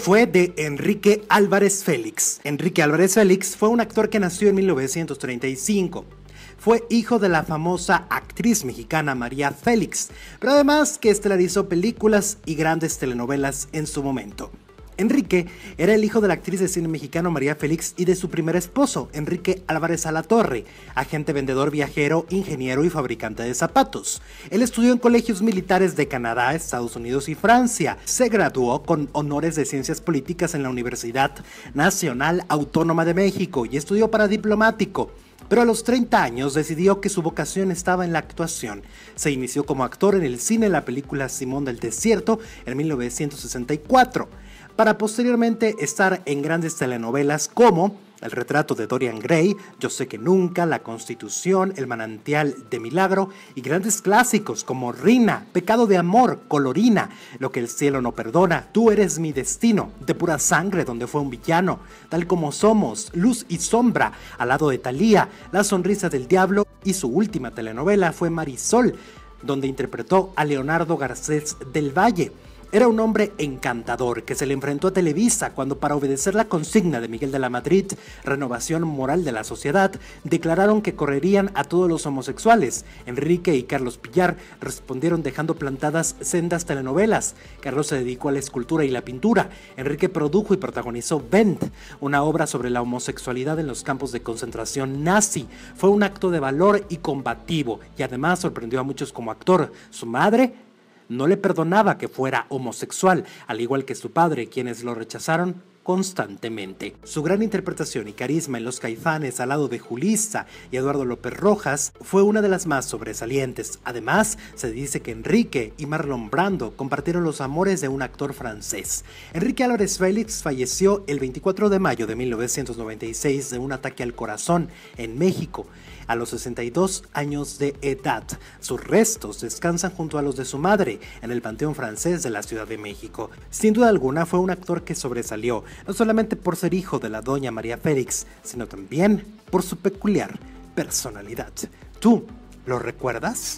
fue de Enrique Álvarez Félix. Enrique Álvarez Félix fue un actor que nació en 1935 fue hijo de la famosa actriz mexicana María Félix, pero además que estelarizó películas y grandes telenovelas en su momento. Enrique era el hijo de la actriz de cine mexicano María Félix y de su primer esposo, Enrique Álvarez Alatorre, agente vendedor viajero, ingeniero y fabricante de zapatos. Él estudió en colegios militares de Canadá, Estados Unidos y Francia. Se graduó con honores de ciencias políticas en la Universidad Nacional Autónoma de México y estudió para diplomático pero a los 30 años decidió que su vocación estaba en la actuación. Se inició como actor en el cine en la película Simón del Desierto en 1964 para posteriormente estar en grandes telenovelas como el retrato de Dorian Gray, Yo sé que nunca, La Constitución, El manantial de milagro y grandes clásicos como Rina, Pecado de amor, Colorina, Lo que el cielo no perdona, Tú eres mi destino, De pura sangre donde fue un villano, Tal como somos, Luz y sombra, al lado de Thalía, La sonrisa del diablo y su última telenovela fue Marisol, donde interpretó a Leonardo Garcés del Valle. Era un hombre encantador que se le enfrentó a Televisa cuando para obedecer la consigna de Miguel de la Madrid, renovación moral de la sociedad, declararon que correrían a todos los homosexuales. Enrique y Carlos Pillar respondieron dejando plantadas sendas telenovelas. Carlos se dedicó a la escultura y la pintura. Enrique produjo y protagonizó Bent, una obra sobre la homosexualidad en los campos de concentración nazi. Fue un acto de valor y combativo y además sorprendió a muchos como actor. Su madre no le perdonaba que fuera homosexual, al igual que su padre, quienes lo rechazaron constantemente. Su gran interpretación y carisma en Los Caifanes al lado de Julissa y Eduardo López Rojas fue una de las más sobresalientes. Además, se dice que Enrique y Marlon Brando compartieron los amores de un actor francés. Enrique Álvarez Félix falleció el 24 de mayo de 1996 de un ataque al corazón en México a los 62 años de edad. Sus restos descansan junto a los de su madre en el Panteón Francés de la Ciudad de México. Sin duda alguna fue un actor que sobresalió, no solamente por ser hijo de la doña María Félix, sino también por su peculiar personalidad. ¿Tú lo recuerdas?